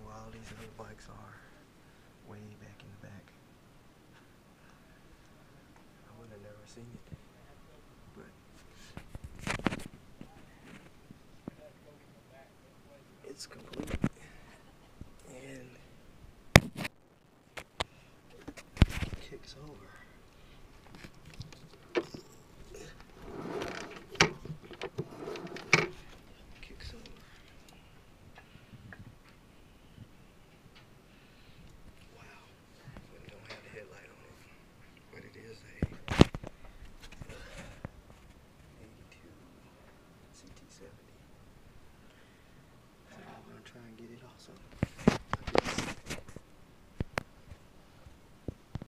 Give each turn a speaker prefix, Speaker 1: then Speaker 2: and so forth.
Speaker 1: all these other bikes are way back in the back. I would have never seen it. But it's complete and kicks over.